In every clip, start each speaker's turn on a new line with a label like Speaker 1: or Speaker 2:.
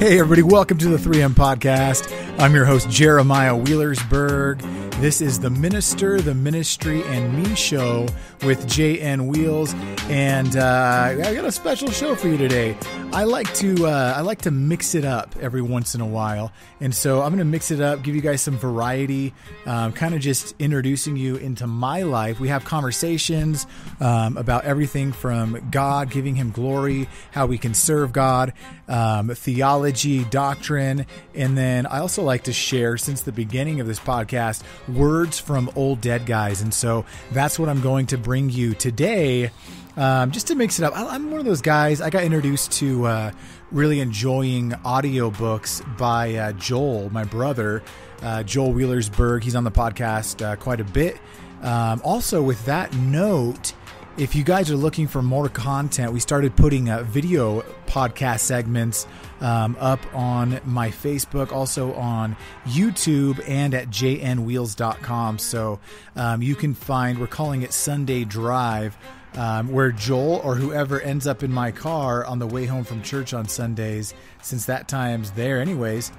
Speaker 1: Hey, everybody, welcome to the 3M Podcast. I'm your host, Jeremiah Wheelersburg. This is the Minister, the Ministry, and Me show with JN Wheels, and uh, I got a special show for you today. I like to uh, I like to mix it up every once in a while, and so I'm going to mix it up, give you guys some variety, um, kind of just introducing you into my life. We have conversations um, about everything from God, giving Him glory, how we can serve God, um, theology, doctrine, and then I also like to share since the beginning of this podcast words from old dead guys. And so that's what I'm going to bring you today. Um, just to mix it up, I'm one of those guys. I got introduced to uh, really enjoying audiobooks by uh, Joel, my brother, uh, Joel Wheelersburg. He's on the podcast uh, quite a bit. Um, also, with that note, if you guys are looking for more content, we started putting uh, video podcast segments um, up on my Facebook, also on YouTube, and at jnwheels.com. So um, you can find, we're calling it Sunday Drive. Um, where Joel or whoever ends up in my car on the way home from church on Sundays, since that time's there, anyways,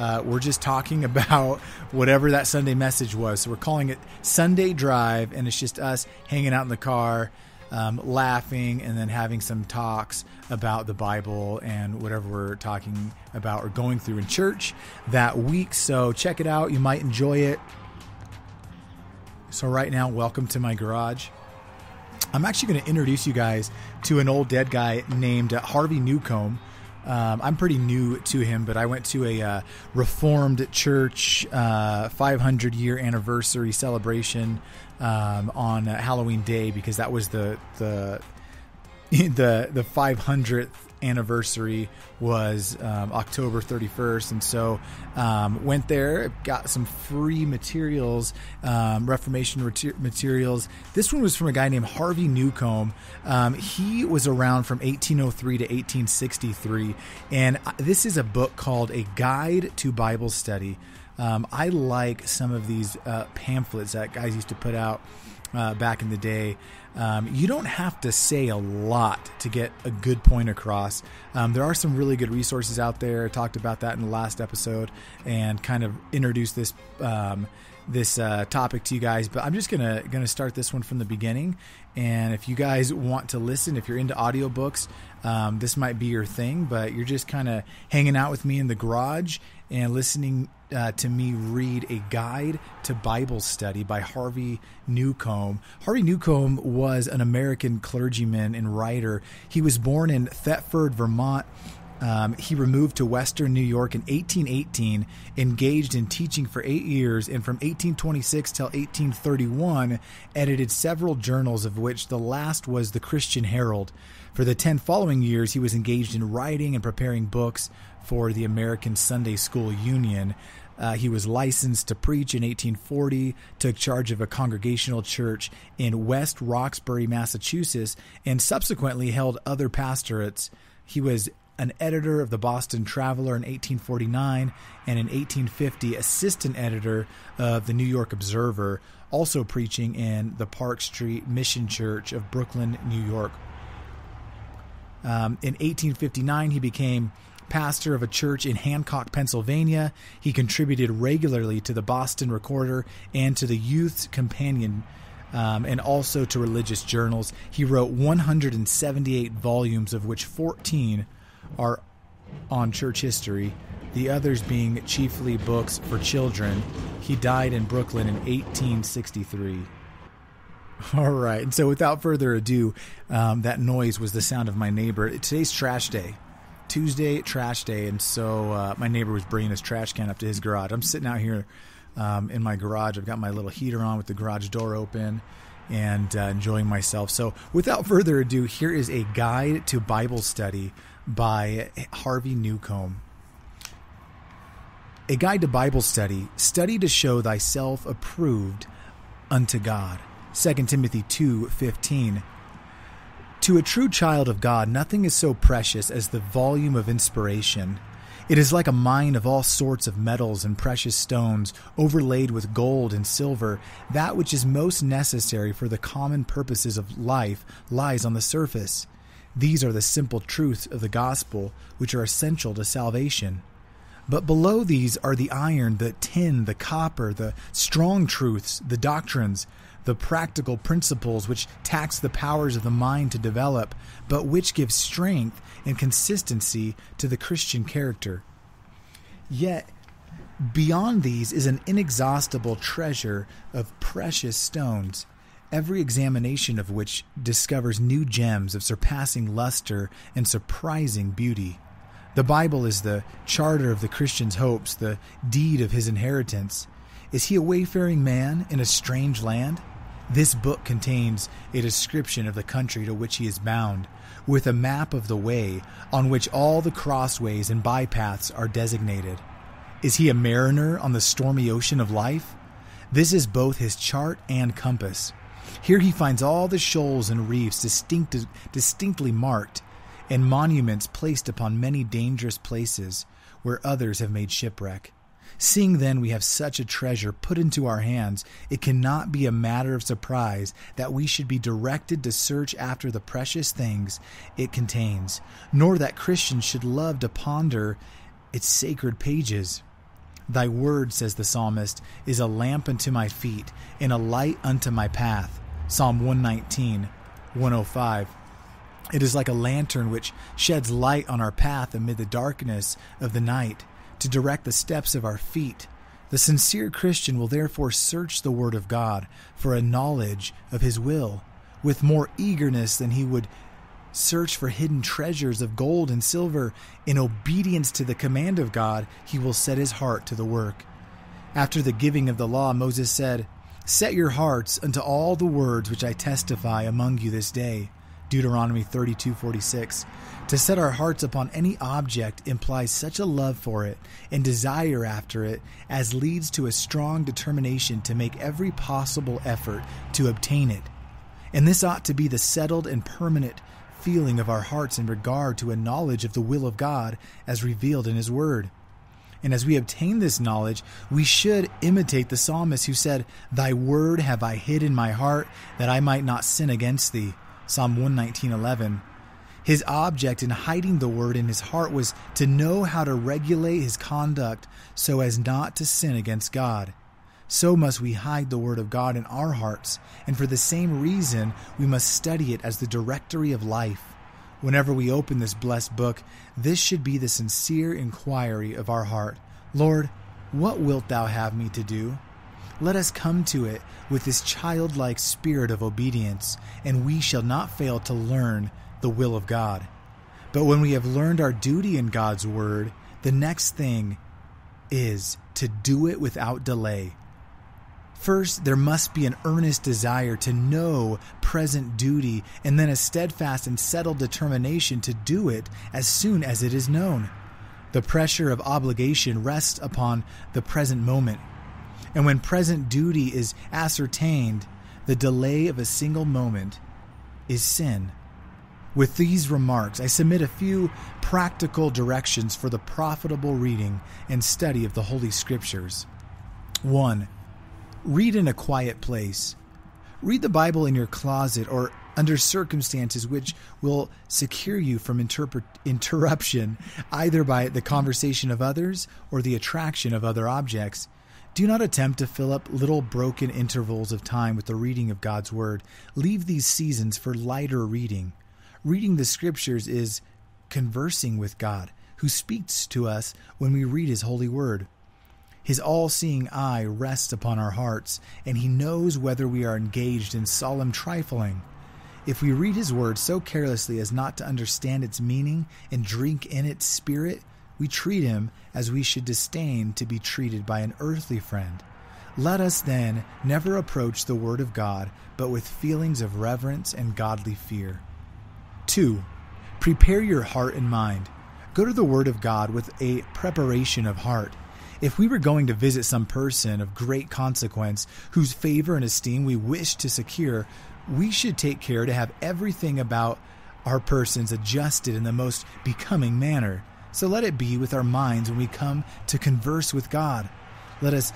Speaker 1: uh, we're just talking about whatever that Sunday message was. So we're calling it Sunday Drive, and it's just us hanging out in the car, um, laughing, and then having some talks about the Bible and whatever we're talking about or going through in church that week. So check it out. You might enjoy it. So, right now, welcome to my garage. I'm actually going to introduce you guys to an old dead guy named Harvey Newcomb. Um, I'm pretty new to him, but I went to a uh, Reformed Church uh, 500 year anniversary celebration um, on Halloween Day because that was the the the the 500th anniversary was um, October 31st, and so um, went there, got some free materials, um, Reformation materials. This one was from a guy named Harvey Newcomb. Um, he was around from 1803 to 1863, and this is a book called A Guide to Bible Study. Um, I like some of these uh, pamphlets that guys used to put out uh, back in the day. Um, you don't have to say a lot to get a good point across. Um, there are some really good resources out there. I talked about that in the last episode and kind of introduced this um, this uh, topic to you guys. But I'm just gonna gonna start this one from the beginning. And if you guys want to listen, if you're into audiobooks, um, this might be your thing. But you're just kind of hanging out with me in the garage and listening uh, to me read a guide to Bible study by Harvey Newcomb. Harvey Newcomb was an American clergyman and writer. He was born in Thetford, Vermont. Um, he removed to Western New York in 1818, engaged in teaching for eight years, and from 1826 till 1831, edited several journals, of which the last was the Christian Herald. For the 10 following years, he was engaged in writing and preparing books for the American Sunday School Union. Uh, he was licensed to preach in 1840, took charge of a congregational church in West Roxbury, Massachusetts, and subsequently held other pastorates. He was an editor of the Boston Traveler in 1849 and in 1850 assistant editor of the New York Observer, also preaching in the Park Street Mission Church of Brooklyn, New York. Um, in 1859, he became pastor of a church in Hancock, Pennsylvania. He contributed regularly to the Boston Recorder and to the Youth's Companion. Um, and also to religious journals. He wrote 178 volumes, of which 14 are on church history, the others being chiefly books for children. He died in Brooklyn in 1863. All right, and so without further ado, um, that noise was the sound of my neighbor. Today's trash day. Tuesday trash day, and so uh, my neighbor was bringing his trash can up to his garage. I'm sitting out here um, in my garage. I've got my little heater on with the garage door open and uh, enjoying myself. So, without further ado, here is a guide to Bible study by Harvey Newcomb. A guide to Bible study, study to show thyself approved unto God. 2 Timothy 2:15 to a true child of God, nothing is so precious as the volume of inspiration. It is like a mine of all sorts of metals and precious stones, overlaid with gold and silver. That which is most necessary for the common purposes of life lies on the surface. These are the simple truths of the gospel, which are essential to salvation. But below these are the iron, the tin, the copper, the strong truths, the doctrines, the practical principles which tax the powers of the mind to develop, but which give strength and consistency to the Christian character. Yet, beyond these is an inexhaustible treasure of precious stones, every examination of which discovers new gems of surpassing luster and surprising beauty. The Bible is the charter of the Christian's hopes, the deed of his inheritance. Is he a wayfaring man in a strange land? This book contains a description of the country to which he is bound, with a map of the way on which all the crossways and bypaths are designated. Is he a mariner on the stormy ocean of life? This is both his chart and compass. Here he finds all the shoals and reefs distinct, distinctly marked, and monuments placed upon many dangerous places where others have made shipwreck. Seeing then we have such a treasure put into our hands, it cannot be a matter of surprise that we should be directed to search after the precious things it contains, nor that Christians should love to ponder its sacred pages. Thy word, says the psalmist, is a lamp unto my feet and a light unto my path. Psalm 119, 105. It is like a lantern which sheds light on our path amid the darkness of the night to direct the steps of our feet. The sincere Christian will therefore search the Word of God for a knowledge of His will with more eagerness than he would search for hidden treasures of gold and silver. In obedience to the command of God, he will set his heart to the work. After the giving of the law, Moses said, Set your hearts unto all the words which I testify among you this day. Deuteronomy 32:46. To set our hearts upon any object implies such a love for it and desire after it as leads to a strong determination to make every possible effort to obtain it. And this ought to be the settled and permanent feeling of our hearts in regard to a knowledge of the will of God as revealed in His Word. And as we obtain this knowledge, we should imitate the psalmist who said, Thy word have I hid in my heart that I might not sin against thee. Psalm 119:11. His object in hiding the word in his heart was to know how to regulate his conduct so as not to sin against God. So must we hide the word of God in our hearts, and for the same reason we must study it as the directory of life. Whenever we open this blessed book, this should be the sincere inquiry of our heart Lord, what wilt thou have me to do? Let us come to it with this childlike spirit of obedience, and we shall not fail to learn the will of God. But when we have learned our duty in God's word, the next thing is to do it without delay. First, there must be an earnest desire to know present duty, and then a steadfast and settled determination to do it as soon as it is known. The pressure of obligation rests upon the present moment. And when present duty is ascertained, the delay of a single moment is sin. With these remarks, I submit a few practical directions for the profitable reading and study of the Holy Scriptures. 1. Read in a quiet place. Read the Bible in your closet or under circumstances which will secure you from interruption either by the conversation of others or the attraction of other objects. Do not attempt to fill up little broken intervals of time with the reading of God's Word. Leave these seasons for lighter reading. Reading the Scriptures is conversing with God, who speaks to us when we read His holy Word. His all seeing eye rests upon our hearts, and He knows whether we are engaged in solemn trifling. If we read His Word so carelessly as not to understand its meaning and drink in its spirit, we treat him as we should disdain to be treated by an earthly friend. Let us then never approach the Word of God but with feelings of reverence and godly fear. 2. Prepare your heart and mind. Go to the Word of God with a preparation of heart. If we were going to visit some person of great consequence whose favor and esteem we wish to secure, we should take care to have everything about our persons adjusted in the most becoming manner. So let it be with our minds when we come to converse with God. Let us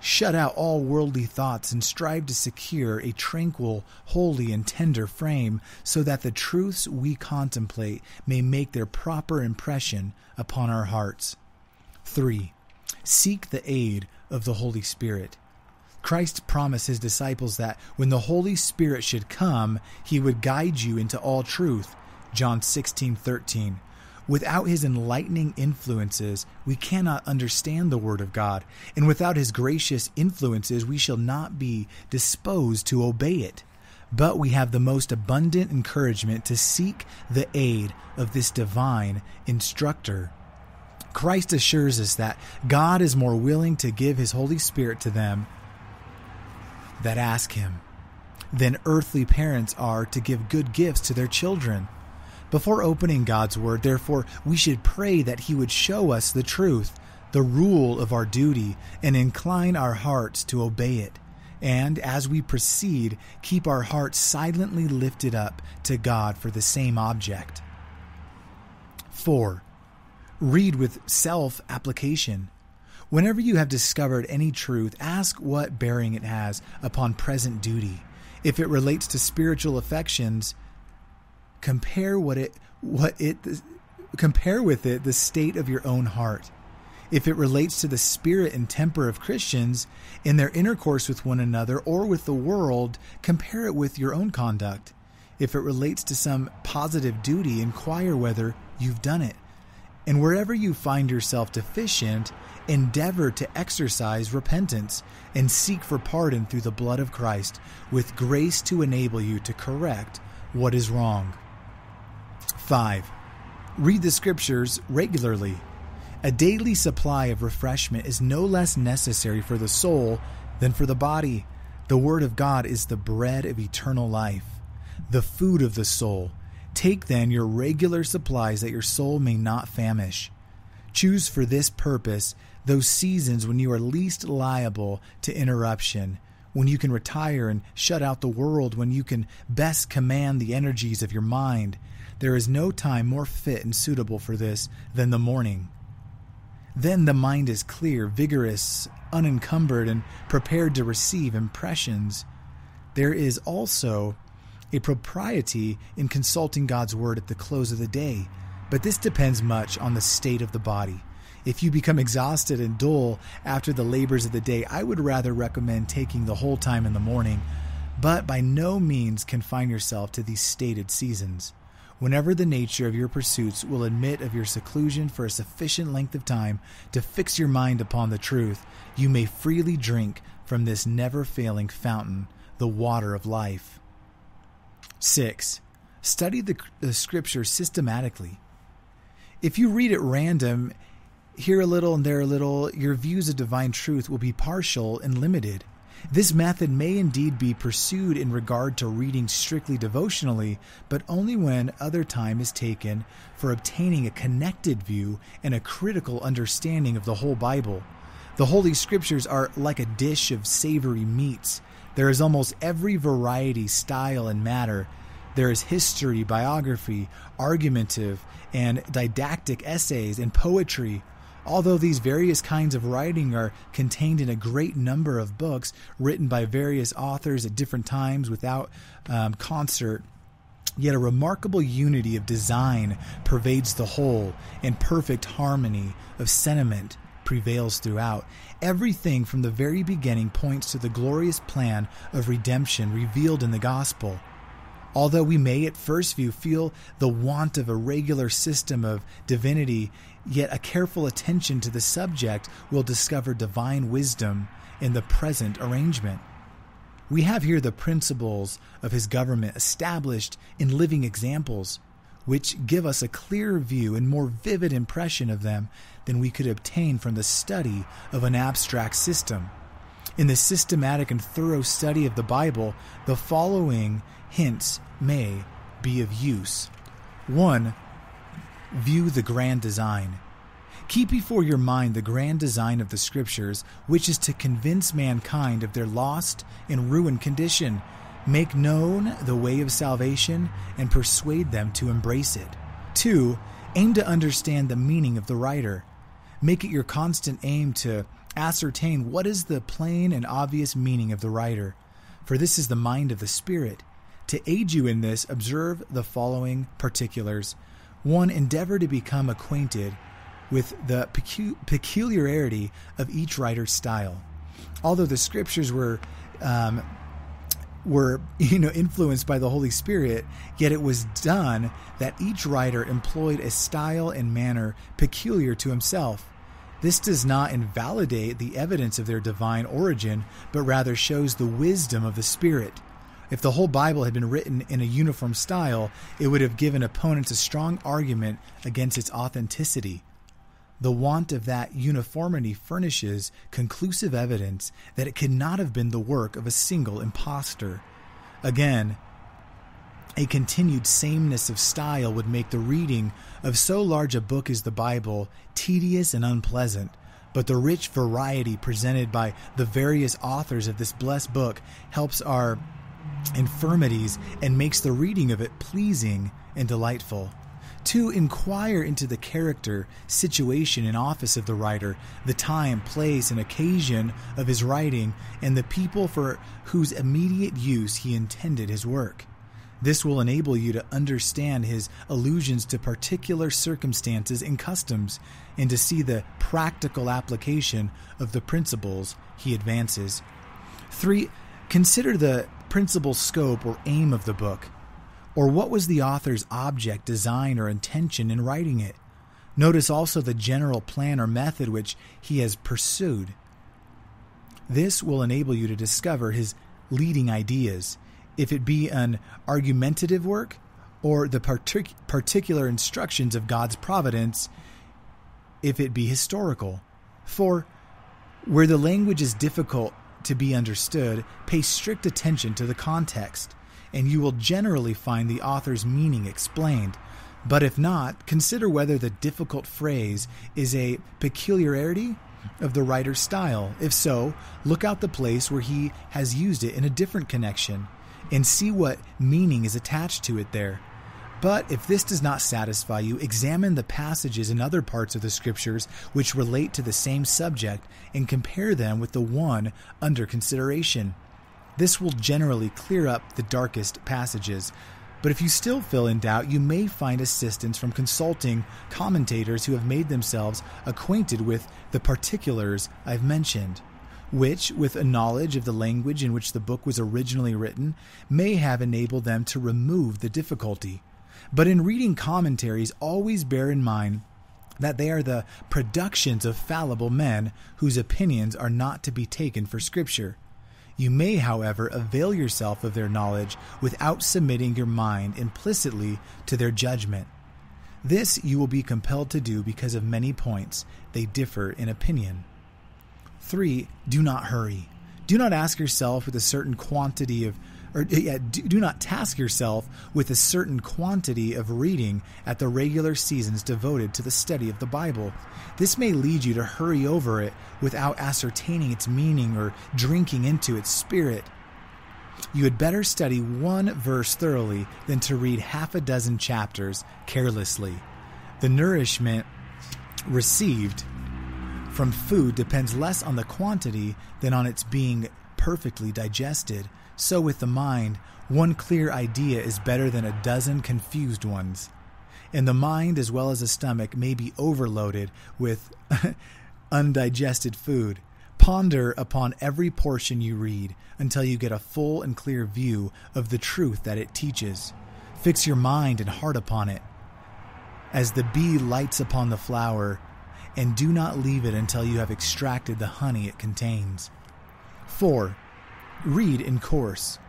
Speaker 1: shut out all worldly thoughts and strive to secure a tranquil, holy, and tender frame, so that the truths we contemplate may make their proper impression upon our hearts. 3. Seek the aid of the Holy Spirit. Christ promised his disciples that when the Holy Spirit should come, he would guide you into all truth. John 16:13. Without his enlightening influences, we cannot understand the Word of God, and without his gracious influences, we shall not be disposed to obey it. But we have the most abundant encouragement to seek the aid of this divine instructor. Christ assures us that God is more willing to give his Holy Spirit to them that ask him than earthly parents are to give good gifts to their children. Before opening God's Word, therefore, we should pray that He would show us the truth, the rule of our duty, and incline our hearts to obey it. And as we proceed, keep our hearts silently lifted up to God for the same object. 4. Read with self application. Whenever you have discovered any truth, ask what bearing it has upon present duty. If it relates to spiritual affections, compare what it what it compare with it the state of your own heart if it relates to the spirit and temper of Christians in their intercourse with one another or with the world, compare it with your own conduct. If it relates to some positive duty, inquire whether you've done it. And wherever you find yourself deficient, endeavor to exercise repentance and seek for pardon through the blood of Christ, with grace to enable you to correct what is wrong. 5. Read the scriptures regularly. A daily supply of refreshment is no less necessary for the soul than for the body. The Word of God is the bread of eternal life, the food of the soul. Take then your regular supplies that your soul may not famish. Choose for this purpose those seasons when you are least liable to interruption, when you can retire and shut out the world, when you can best command the energies of your mind there is no time more fit and suitable for this than the morning. Then the mind is clear, vigorous, unencumbered, and prepared to receive impressions. There is also a propriety in consulting God's word at the close of the day, but this depends much on the state of the body. If you become exhausted and dull after the labors of the day, I would rather recommend taking the whole time in the morning, but by no means confine yourself to these stated seasons whenever the nature of your pursuits will admit of your seclusion for a sufficient length of time to fix your mind upon the truth, you may freely drink from this never failing fountain, the water of life. 6. Study the, the scripture systematically. If you read at random, here a little and there a little, your views of divine truth will be partial and limited. This method may indeed be pursued in regard to reading strictly devotionally, but only when other time is taken for obtaining a connected view and a critical understanding of the whole Bible. The Holy Scriptures are like a dish of savory meats. There is almost every variety, style, and matter. There is history, biography, argumentative, and didactic essays, and poetry, Although these various kinds of writing are contained in a great number of books written by various authors at different times without um, concert, Yet a remarkable unity of design pervades the whole, and perfect harmony of sentiment prevails throughout. Everything from the very beginning points to the glorious plan of redemption revealed in the gospel. Although we may at first view feel the want of a regular system of divinity, yet a careful attention to the subject will discover divine wisdom in the present arrangement. We have here the principles of his government established in living examples, which give us a clearer view and more vivid impression of them than we could obtain from the study of an abstract system. In the systematic and thorough study of the Bible, the following hints may be of use. 1. View the grand design. Keep before your mind the grand design of the Scriptures, which is to convince mankind of their lost and ruined condition, make known the way of salvation, and persuade them to embrace it. 2. Aim to understand the meaning of the writer. Make it your constant aim to ascertain what is the plain and obvious meaning of the writer, for this is the mind of the Spirit. To aid you in this, observe the following particulars. 1. Endeavor to become acquainted with the pecu- peculiarity of each writer's style. Although the scriptures were um, were you know influenced by the Holy Spirit, yet it was done that each writer employed a style and manner peculiar to himself. This does not invalidate the evidence of their divine origin, but rather shows the wisdom of the Spirit. If the whole Bible had been written in a uniform style, it would have given opponents a strong argument against its authenticity. The want of that uniformity furnishes conclusive evidence that it could not have been the work of a single impostor. Again, a continued sameness of style would make the reading of so large a book as the Bible tedious and unpleasant, but the rich variety presented by the various authors of this blessed book helps our infirmities and makes the reading of it pleasing and delightful to inquire into the character, situation, and office of the writer, the time, place, and occasion of his writing, and the people for whose immediate use he intended his work. This will enable you to understand his allusions to particular circumstances and customs, and to see the practical application of the principles he advances. 3. Consider the principal scope or aim of the book. Or what was the author's object, design, or intention in writing it? Notice also the general plan or method which he has pursued. This will enable you to discover his leading ideas, if it be an argumentative work or the partic- particular instructions of God's providence, if it be historical. For where the language is difficult to be understood, pay strict attention to the context and you will generally find the author's meaning explained. But if not, consider whether the difficult phrase is a peculiarity of the writer's style. If so, look out the place where he has used it in a different connection and see what meaning is attached to it there. But if this does not satisfy you, examine the passages in other parts of the scriptures which relate to the same subject and compare them with the one under consideration. This will generally clear up the darkest passages. But if you still feel in doubt, you may find assistance from consulting commentators who have made themselves acquainted with the particulars I've mentioned, which, with a knowledge of the language in which the book was originally written, may have enabled them to remove the difficulty. But in reading commentaries, always bear in mind that they are the productions of fallible men whose opinions are not to be taken for Scripture. You may, however, avail yourself of their knowledge without submitting your mind implicitly to their judgment. This you will be compelled to do because of many points they differ in opinion. 3. Do not hurry. Do not ask yourself with a certain quantity of or yeah, do, do not task yourself with a certain quantity of reading at the regular seasons devoted to the study of the Bible. This may lead you to hurry over it without ascertaining its meaning or drinking into its spirit. You had better study one verse thoroughly than to read half a dozen chapters carelessly. The nourishment received from food depends less on the quantity than on its being perfectly digested. So, with the mind, one clear idea is better than a dozen confused ones. And the mind, as well as the stomach, may be overloaded with undigested food. Ponder upon every portion you read until you get a full and clear view of the truth that it teaches. Fix your mind and heart upon it. As the bee lights upon the flower, and do not leave it until you have extracted the honey it contains. 4. Read in course.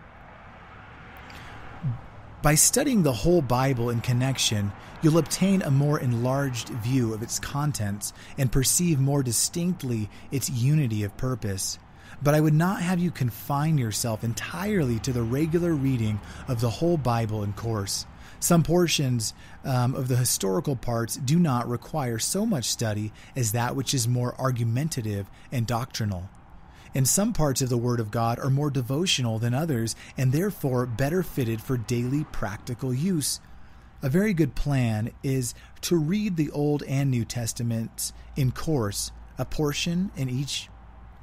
Speaker 1: By studying the whole Bible in connection, you'll obtain a more enlarged view of its contents and perceive more distinctly its unity of purpose. But I would not have you confine yourself entirely to the regular reading of the whole Bible in course. Some portions um, of the historical parts do not require so much study as that which is more argumentative and doctrinal and some parts of the Word of God are more devotional than others and therefore better fitted for daily practical use. A very good plan is to read the Old and New Testaments in course, a portion in each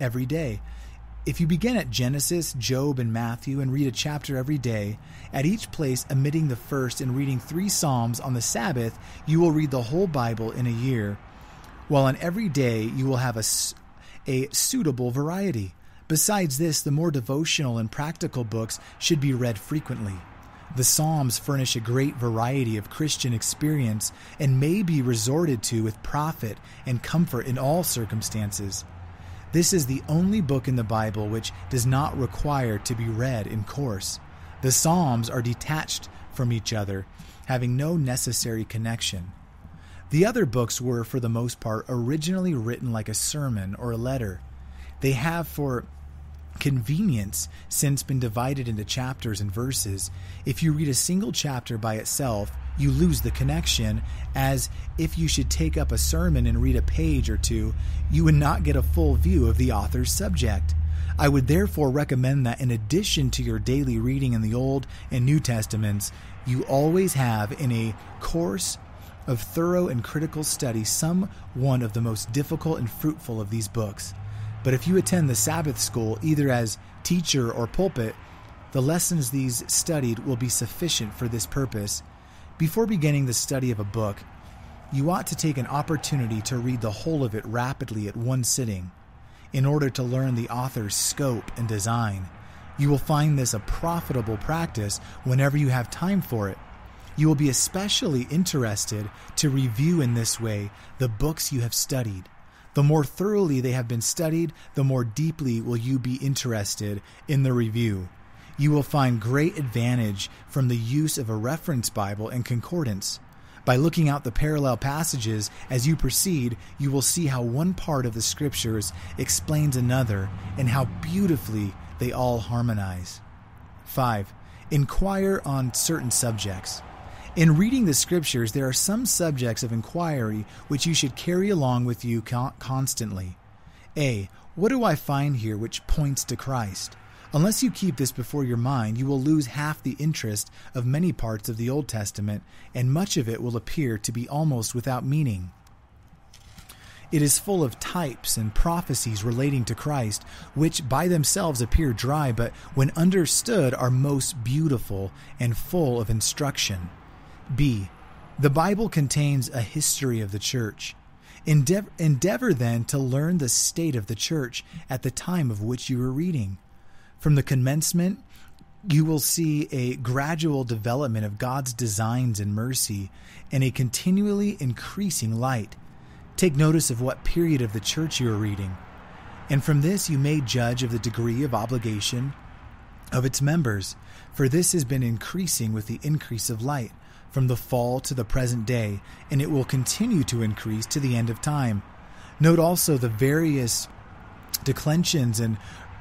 Speaker 1: every day. If you begin at Genesis, Job, and Matthew and read a chapter every day, at each place omitting the first and reading three Psalms on the Sabbath, you will read the whole Bible in a year, while on every day you will have a, a suitable variety. Besides this, the more devotional and practical books should be read frequently. The Psalms furnish a great variety of Christian experience and may be resorted to with profit and comfort in all circumstances. This is the only book in the Bible which does not require to be read in course. The Psalms are detached from each other, having no necessary connection. The other books were, for the most part, originally written like a sermon or a letter. They have, for convenience since been divided into chapters and verses. If you read a single chapter by itself, you lose the connection, as if you should take up a sermon and read a page or two, you would not get a full view of the author's subject. I would therefore recommend that in addition to your daily reading in the Old and New Testaments, you always have in a course of thorough and critical study some one of the most difficult and fruitful of these books. But if you attend the Sabbath school, either as teacher or pulpit, the lessons these studied will be sufficient for this purpose. Before beginning the study of a book, you ought to take an opportunity to read the whole of it rapidly at one sitting, in order to learn the author's scope and design. You will find this a profitable practice whenever you have time for it. You will be especially interested to review in this way the books you have studied. The more thoroughly they have been studied, the more deeply will you be interested in the review. You will find great advantage from the use of a reference Bible and concordance. By looking out the parallel passages as you proceed, you will see how one part of the scriptures explains another and how beautifully they all harmonize. 5. Inquire on certain subjects. In reading the scriptures, there are some subjects of inquiry which you should carry along with you constantly. A. What do I find here which points to Christ? Unless you keep this before your mind, you will lose half the interest of many parts of the Old Testament, and much of it will appear to be almost without meaning. It is full of types and prophecies relating to Christ, which by themselves appear dry, but when understood are most beautiful and full of instruction. B. The Bible contains a history of the church. Endeavor, endeavor then to learn the state of the church at the time of which you are reading. From the commencement, you will see a gradual development of God's designs and mercy and a continually increasing light. Take notice of what period of the church you are reading, and from this you may judge of the degree of obligation of its members, for this has been increasing with the increase of light from the fall to the present day, and it will continue to increase to the end of time. Note also the various declensions and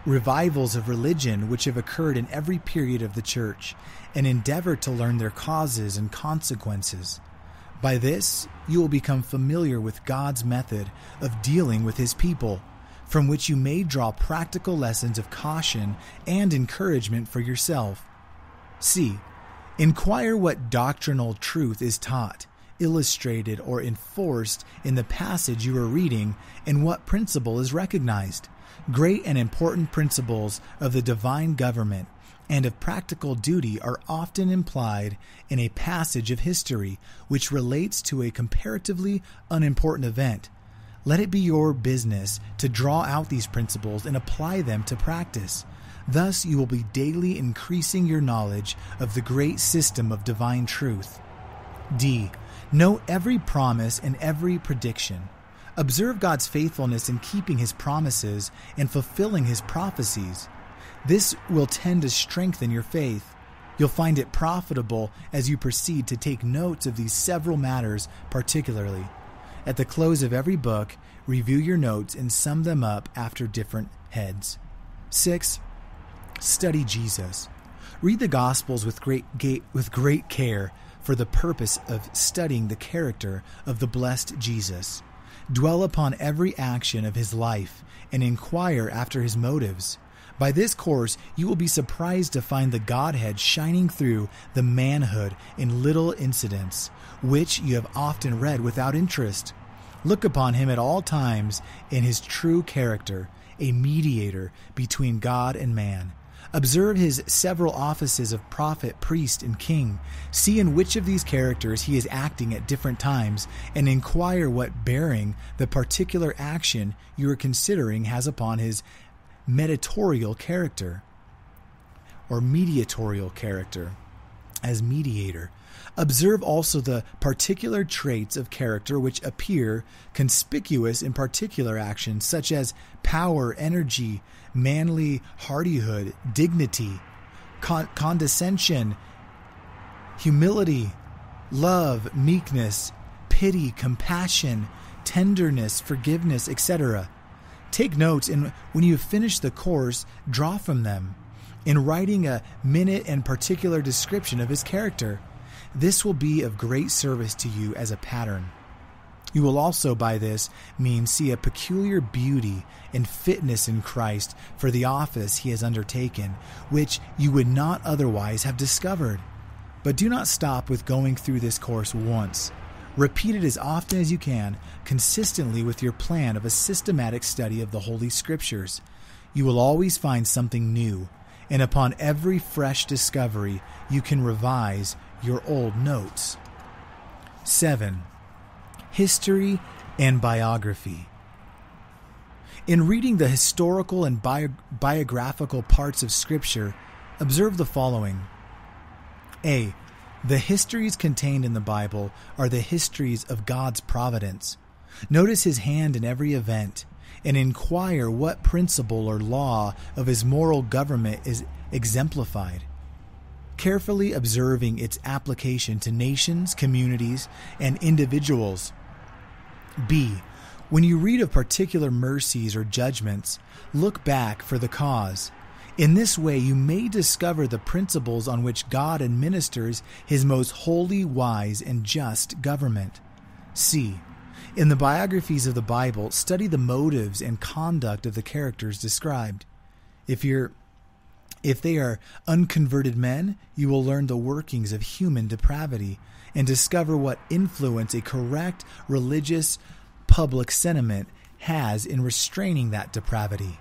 Speaker 1: revivals of religion which have occurred in every period of the church, and endeavor to learn their causes and consequences. By this, you will become familiar with God's method of dealing with his people, from which you may draw practical lessons of caution and encouragement for yourself. C, Inquire what doctrinal truth is taught, illustrated, or enforced in the passage you are reading, and what principle is recognized. Great and important principles of the divine government and of practical duty are often implied in a passage of history which relates to a comparatively unimportant event. Let it be your business to draw out these principles and apply them to practice. Thus, you will be daily increasing your knowledge of the great system of divine truth. D. Know every promise and every prediction. Observe God's faithfulness in keeping his promises and fulfilling his prophecies. This will tend to strengthen your faith. You'll find it profitable as you proceed to take notes of these several matters particularly. At the close of every book, review your notes and sum them up after different heads. 6. Study Jesus. Read the Gospels with great, with great care for the purpose of studying the character of the blessed Jesus. Dwell upon every action of his life and inquire after his motives. By this course, you will be surprised to find the Godhead shining through the manhood in little incidents, which you have often read without interest. Look upon him at all times in his true character, a mediator between God and man. Observe his several offices of prophet, priest, and king. See in which of these characters he is acting at different times, and inquire what bearing the particular action you are considering has upon his mediatorial character or mediatorial character as mediator. Observe also the particular traits of character which appear conspicuous in particular actions, such as power, energy, manly hardihood, dignity, con- condescension, humility, love, meekness, pity, compassion, tenderness, forgiveness, etc. Take notes, and when you have finished the course, draw from them in writing a minute and particular description of his character. This will be of great service to you as a pattern. You will also, by this means, see a peculiar beauty and fitness in Christ for the office he has undertaken, which you would not otherwise have discovered. But do not stop with going through this course once. Repeat it as often as you can, consistently with your plan of a systematic study of the Holy Scriptures. You will always find something new, and upon every fresh discovery, you can revise your old notes. 7. History and Biography. In reading the historical and bio- biographical parts of Scripture, observe the following A. The histories contained in the Bible are the histories of God's providence. Notice his hand in every event and inquire what principle or law of his moral government is exemplified. Carefully observing its application to nations, communities, and individuals. B. When you read of particular mercies or judgments, look back for the cause. In this way, you may discover the principles on which God administers his most holy, wise, and just government. C. In the biographies of the Bible, study the motives and conduct of the characters described. If you're if they are unconverted men, you will learn the workings of human depravity and discover what influence a correct religious public sentiment has in restraining that depravity.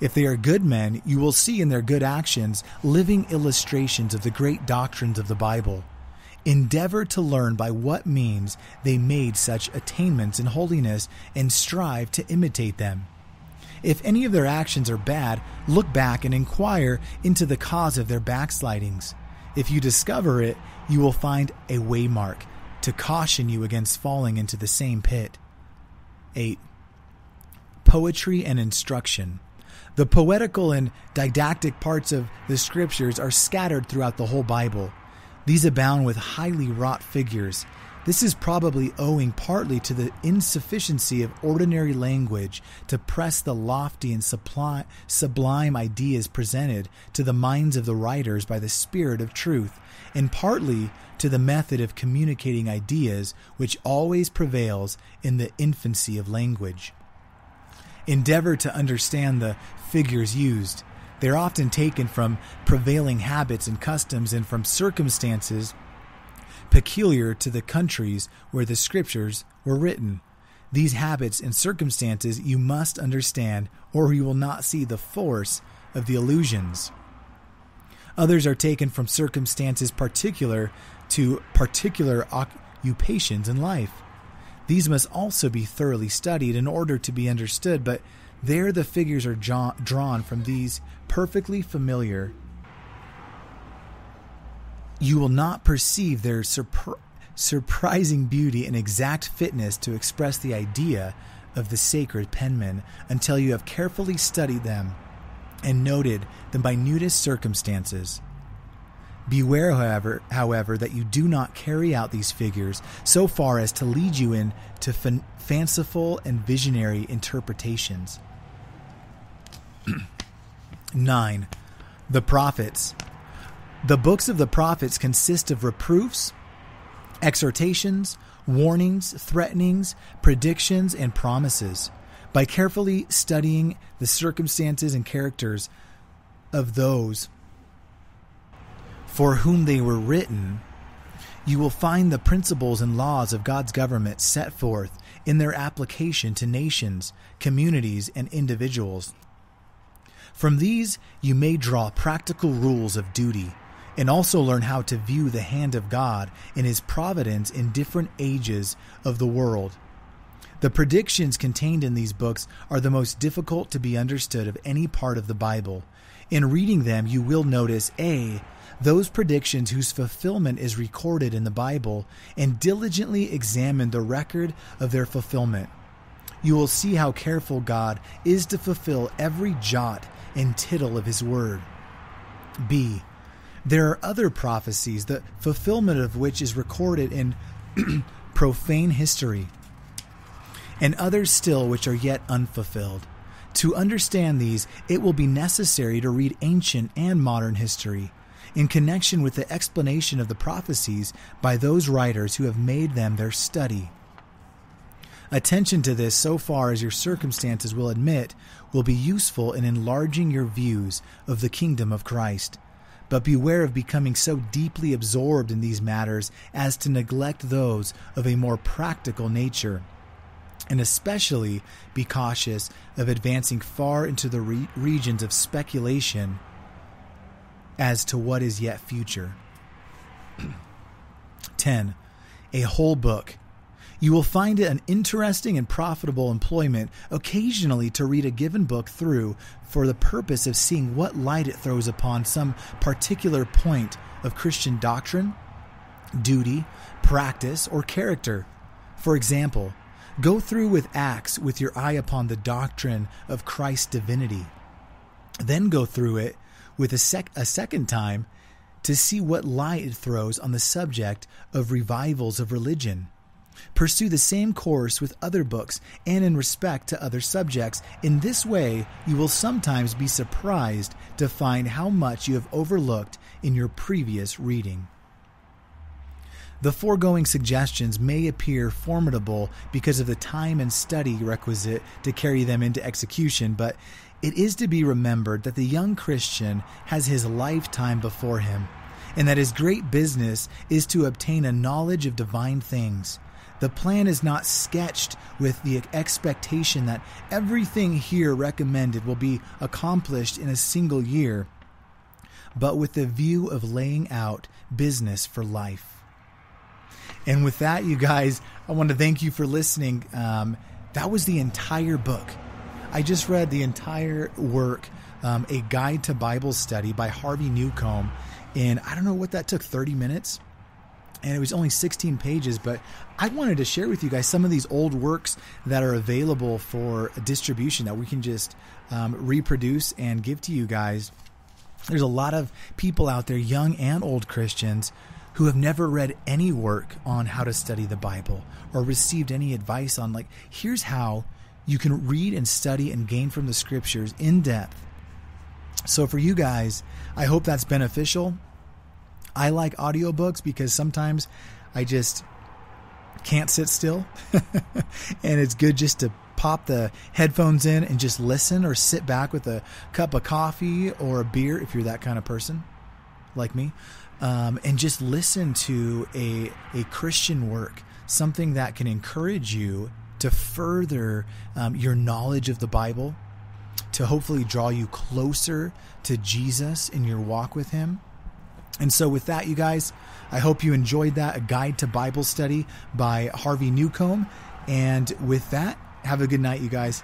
Speaker 1: If they are good men, you will see in their good actions living illustrations of the great doctrines of the Bible. Endeavor to learn by what means they made such attainments in holiness and strive to imitate them. If any of their actions are bad, look back and inquire into the cause of their backslidings. If you discover it, you will find a waymark to caution you against falling into the same pit. 8. Poetry and instruction. The poetical and didactic parts of the scriptures are scattered throughout the whole Bible. These abound with highly wrought figures. This is probably owing partly to the insufficiency of ordinary language to press the lofty and sublime ideas presented to the minds of the writers by the Spirit of truth, and partly to the method of communicating ideas which always prevails in the infancy of language. Endeavor to understand the figures used. They are often taken from prevailing habits and customs and from circumstances peculiar to the countries where the scriptures were written. These habits and circumstances you must understand, or you will not see the force of the allusions. Others are taken from circumstances particular to particular occupations in life. These must also be thoroughly studied in order to be understood, but there the figures are drawn from these perfectly familiar. You will not perceive their surpri- surprising beauty and exact fitness to express the idea of the sacred penman until you have carefully studied them and noted the minutest circumstances. Beware, however, however, that you do not carry out these figures so far as to lead you into fan- fanciful and visionary interpretations. 9. The Prophets. The books of the prophets consist of reproofs, exhortations, warnings, threatenings, predictions, and promises. By carefully studying the circumstances and characters of those for whom they were written, you will find the principles and laws of God's government set forth in their application to nations, communities, and individuals. From these, you may draw practical rules of duty and also learn how to view the hand of God and His providence in different ages of the world. The predictions contained in these books are the most difficult to be understood of any part of the Bible. In reading them, you will notice A, those predictions whose fulfillment is recorded in the Bible, and diligently examine the record of their fulfillment. You will see how careful God is to fulfill every jot and tittle of His word. B. There are other prophecies, the fulfillment of which is recorded in profane history, and others still which are yet unfulfilled. To understand these, it will be necessary to read ancient and modern history in connection with the explanation of the prophecies by those writers who have made them their study. Attention to this, so far as your circumstances will admit, will be useful in enlarging your views of the kingdom of Christ. But beware of becoming so deeply absorbed in these matters as to neglect those of a more practical nature. And especially be cautious of advancing far into the re- regions of speculation as to what is yet future. 10. A whole book. You will find it an interesting and profitable employment occasionally to read a given book through for the purpose of seeing what light it throws upon some particular point of Christian doctrine, duty, practice, or character. For example, go through with Acts with your eye upon the doctrine of Christ's divinity. Then go through it with a, sec- a second time to see what light it throws on the subject of revivals of religion. Pursue the same course with other books and in respect to other subjects. In this way, you will sometimes be surprised to find how much you have overlooked in your previous reading. The foregoing suggestions may appear formidable because of the time and study requisite to carry them into execution, but it is to be remembered that the young Christian has his lifetime before him, and that his great business is to obtain a knowledge of divine things. The plan is not sketched with the expectation that everything here recommended will be accomplished in a single year, but with the view of laying out business for life. And with that, you guys, I want to thank you for listening. Um, that was the entire book. I just read the entire work, um, A Guide to Bible Study by Harvey Newcomb, and I don't know what that took 30 minutes. And it was only 16 pages, but I wanted to share with you guys some of these old works that are available for distribution that we can just um, reproduce and give to you guys. There's a lot of people out there, young and old Christians, who have never read any work on how to study the Bible or received any advice on, like, here's how you can read and study and gain from the scriptures in depth. So, for you guys, I hope that's beneficial. I like audiobooks because sometimes I just can't sit still. and it's good just to pop the headphones in and just listen or sit back with a cup of coffee or a beer if you're that kind of person like me. Um, and just listen to a, a Christian work, something that can encourage you to further um, your knowledge of the Bible, to hopefully draw you closer to Jesus in your walk with Him. And so, with that, you guys, I hope you enjoyed that A Guide to Bible Study by Harvey Newcomb. And with that, have a good night, you guys.